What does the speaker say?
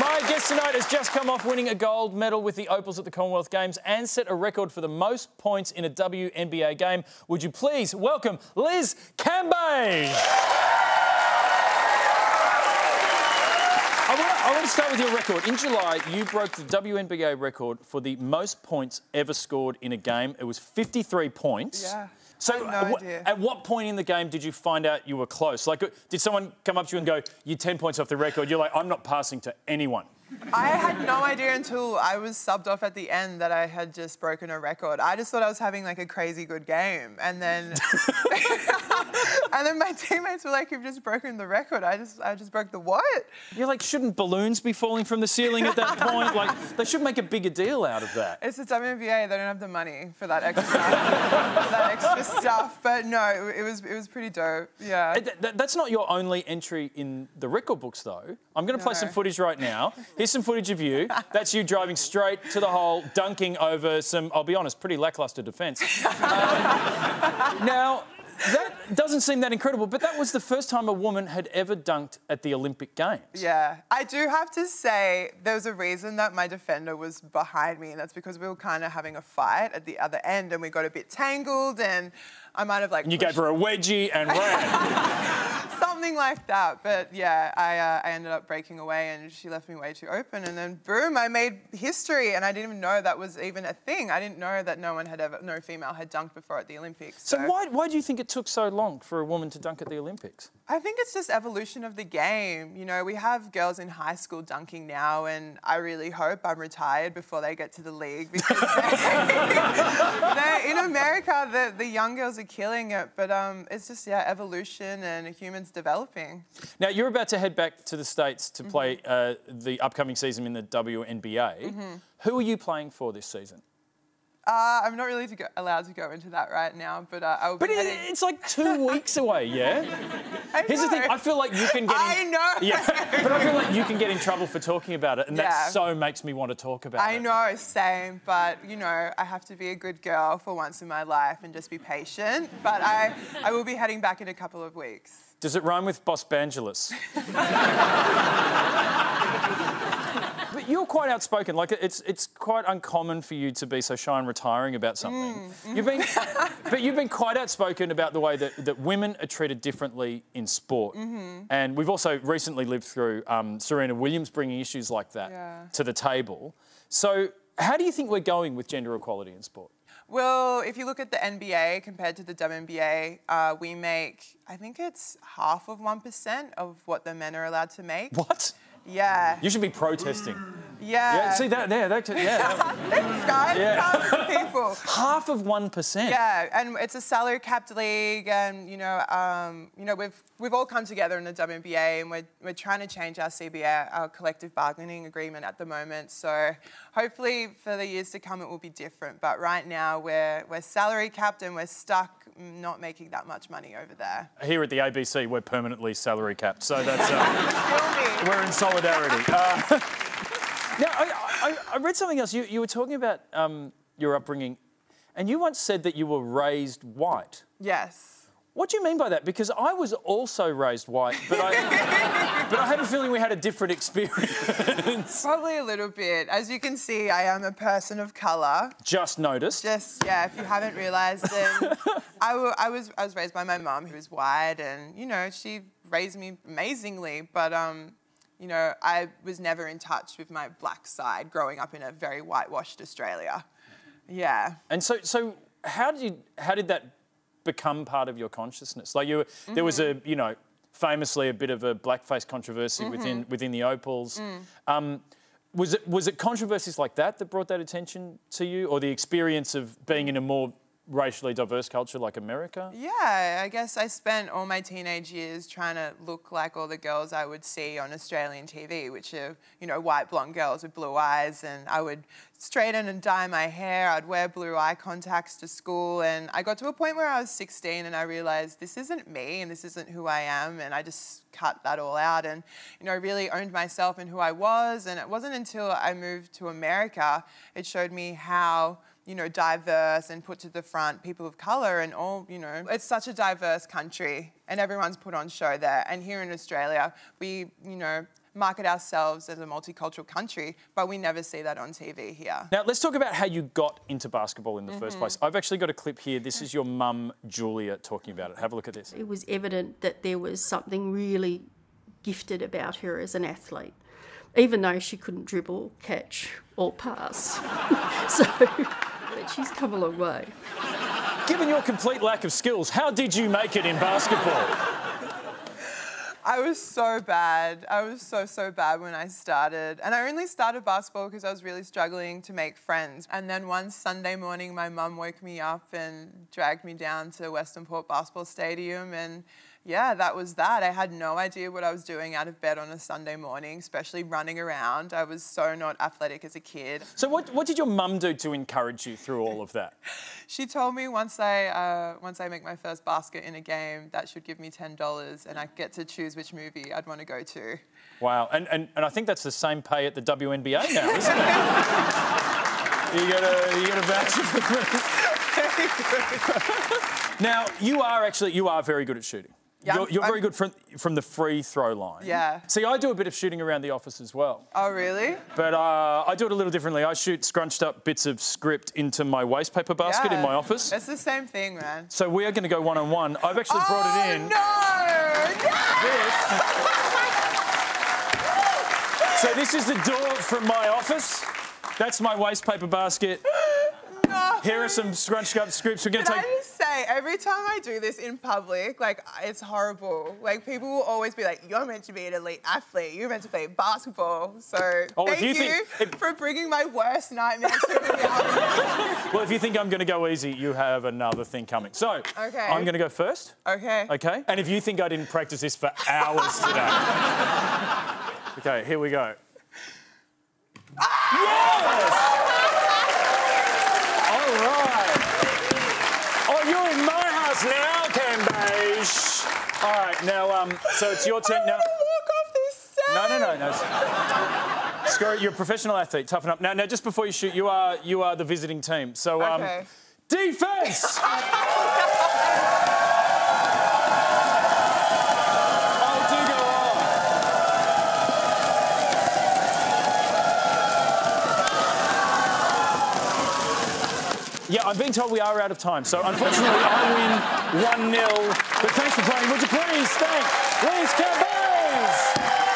My guest tonight has just come off winning a gold medal with the Opals at the Commonwealth Games and set a record for the most points in a WNBA game. Would you please welcome Liz Cambage? I want, I want to start with your record. In July, you broke the WNBA record for the most points ever scored in a game. It was 53 points. Yeah. So, no at, what, at what point in the game did you find out you were close? Like, did someone come up to you and go, "You're 10 points off the record"? You're like, "I'm not passing to anyone." I had no idea until I was subbed off at the end that I had just broken a record. I just thought I was having like a crazy good game, and then and then my teammates were like, "You've just broken the record." I just I just broke the what? You're like, shouldn't balloons be falling from the ceiling at that point? Like, they should make a bigger deal out of that. It's the WNBA. They don't have the money for that extra for that extra stuff. But no, it, it was it was pretty dope. Yeah. Th- th- that's not your only entry in the record books, though. I'm going to play some footage right now. Here's some footage of you. That's you driving straight to the hole, dunking over some, I'll be honest, pretty lackluster defence. Um, now, that doesn't seem that incredible, but that was the first time a woman had ever dunked at the Olympic Games. Yeah, I do have to say there was a reason that my defender was behind me, and that's because we were kind of having a fight at the other end, and we got a bit tangled, and I might have like You gave her a wedgie and ran. something like that. But yeah, I uh, I ended up breaking away, and she left me way too open, and then boom, I made history, and I didn't even know that was even a thing. I didn't know that no one had ever, no female had dunked before at the Olympics. so why, why do you think it took so long for a woman to dunk at the Olympics? I think it's just evolution of the game. You know, we have girls in high school dunking now, and I really hope I'm retired before they get to the league because in America, the, the young girls are killing it. But um, it's just yeah, evolution and humans developing. Now, you're about to head back to the States to play uh, the upcoming season in the WNBA. Mm-hmm. Who are you playing for this season? Uh, I'm not really to go, allowed to go into that right now, but uh, I will be But it, it's like two weeks away, yeah? Here's the thing. I feel like you can get in... I know. Yeah, but I feel like you can get in trouble for talking about it, and Yeah. that so makes me want to talk about I it. I know, same, but you know, I have to be a good girl for once in my life and just be patient. But I, I will be heading back in a couple of weeks. Does it rhyme with Boss Bangelis? You're quite outspoken. Like it's it's quite uncommon for you to be so shy and retiring about something. You've been, but you've been quite outspoken about the way that, that women are treated differently in sport. And we've also recently lived through um, Serena Williams bringing issues like that Yeah. to the table. So how do you think we're going with gender equality in sport? Well, if you look at the NBA compared to the WNBA, uh, we make, I think it's half of 1% of what the men are allowed to make. What? Yeah. You should be protesting. Yeah. Yeah, see that there, that, yeah, Thanks, guys. Yeah. Proud people. half of one percent. Yeah, and it's a salary capped league, and you know, um, you know, we've we've all come together in the WNBA, and we're we're trying to change our CBA, our collective bargaining agreement at the moment. So hopefully, for the years to come, it will be different. But right now, we're we're salary capped, and we're stuck not making that much money over there. Here at the ABC, we're permanently salary capped, so that's uh, we're in solidarity. Uh, now, I, I, I read something else. You, you were talking about um, your upbringing, and you once said that you were raised white. Yes. What do you mean by that? Because I was also raised white, but I, but I have a feeling we had a different experience. Probably a little bit. As you can see, I am a person of colour. Just noticed. Just yeah, if you haven't realised, then I, I was I was raised by my mum who was white, and you know she raised me amazingly. But um, you know I was never in touch with my black side growing up in a very whitewashed Australia. Yeah. And so, so how did you, how did that become part of your consciousness? Like you, were, there was a, mm-hmm. you know, famously a bit of a blackface controversy mm-hmm. within within the Opals. Mm. Um, was it was it controversies like that that brought that attention to you, or the experience of being in a more racially diverse culture like America? Yeah, I guess I spent all my teenage years trying to look like all the girls I would see on Australian TV, which are, you know, white blonde girls with blue eyes. And I would straighten and dye my hair. I'd wear blue eye contacts to school. And I got to a point where I was 16 and I realized this isn't me and this isn't who I am. And I just cut that all out and, you know, really owned myself and who I was. And it wasn't until I moved to America, it showed me how you know, diverse and put to the front people of colour and all, you know, it's such a diverse country and everyone's put on show there. And here in Australia, we, you know, market ourselves as a multicultural country, but we never see that on TV here. Now, let's talk about how you got into basketball in the first mm-hmm. place. I've actually got a clip here. This is your mum, Julia, talking about it. Have a look at this. It was evident that there was something really gifted about her as an athlete, even though she couldn't dribble, catch, or pass. so, but she's come a long way. Given your complete lack of skills, how did you make it in basketball? I was so bad. I was so, so bad when I started. And I only started basketball because I was really struggling to make friends. And then one Sunday morning, my mum woke me up and dragged me down to Western Port Basketball Stadium. And yeah, that was that. I had no idea what I was doing out of bed on a Sunday morning, especially running around. I was so not athletic as a kid. So, what, what did your mum do to encourage you through all of that? She told me once I uh, once I make my first basket in a game, that should give me ten dollars, and I get to choose which movie I'd want to go to. Wow, and, and, and I think that's the same pay at the WNBA now, isn't it? you get a you get a voucher for Now you are actually you are very good at shooting. Yeah, you're, you're very good from from the free throw line. Yeah. See, I do a bit of shooting around the office as well, Oh, really? but uh, I do it a little differently. I shoot scrunched up bits of script into my waste paper basket in my office. It's the same thing, man. So we are going to go one on one. I've actually brought oh, it in. No! This. So this is the door from my office. That's my waste paper basket. Here are some scrunched up scripts. We're going to take. I just say, every time I do this in public, like, it's horrible. Like, people will always be like, you're meant to be an elite athlete. You're meant to play basketball. So, Oh, thank you you, if- for bringing my worst nightmares to reality. Well, if you think I'm going to go easy, you have another thing coming. So Okay. I'm going to go first. Okay. Okay. And if you think I didn't practice this for hours today. okay, here we go. Ah! Yes! All right. Oh, you're in my house now, Cambage. All right, now, um, so it's your turn now. Walk off this set. No, no, no, no. Screw it. You're a professional athlete. Toughen up. Now, now, just before you shoot, you are you are the visiting team. So, um, Okay. defense. Yeah, I'm being told we are out of time, so unfortunately I win 1 0. But thanks for playing. Would you please thank Liz Cambage?